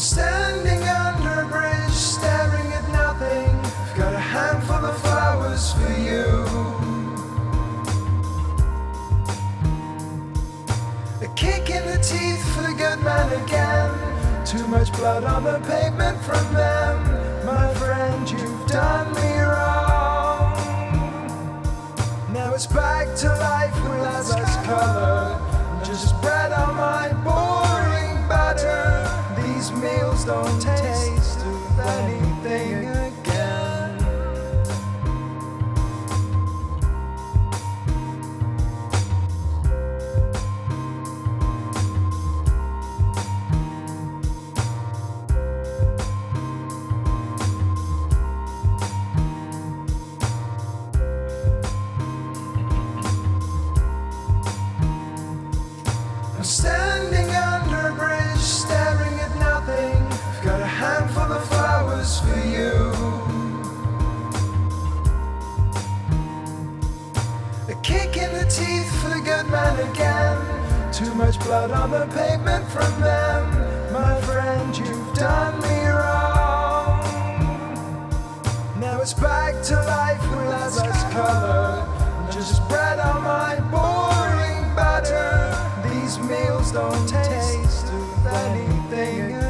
standing under a bridge, staring at nothing. I've got a handful of flowers for you. A kick in the teeth for the good man again. Too much blood on the pavement from them. My friend, you've done me wrong. Now it's back to life with less color. Just bread too much blood on the pavement from them. My friend, you've done me wrong. Now it's back to life with less color. Just bread on my boring butter. These meals don't taste of anything.